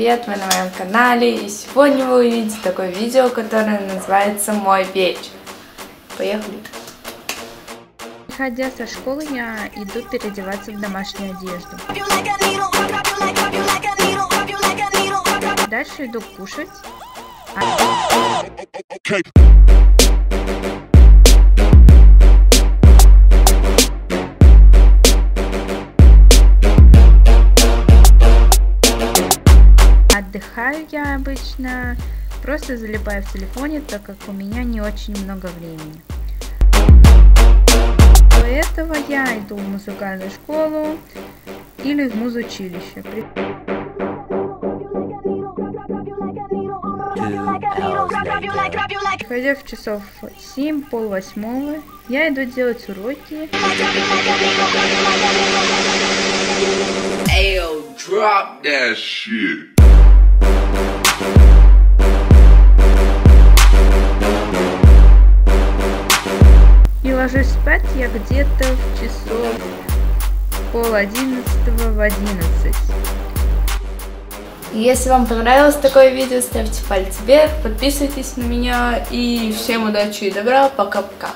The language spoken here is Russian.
Привет! Вы на моем канале и сегодня вы увидите такое видео, которое называется «Мой вечер». Поехали! Выходя со школы, я иду переодеваться в домашнюю одежду. Дальше иду кушать. Отдыхаю я обычно, просто залипаю в телефоне, так как у меня не очень много времени. Для этого я иду в музыкальную школу или в музучилище. Приходя в часов 7, пол восьмого, я иду делать уроки. Drop that shit. Ложусь спать я где-то в часов пол одиннадцатого в одиннадцать. Если вам понравилось такое видео, ставьте палец вверх, подписывайтесь на меня и всем удачи и добра, пока-пока.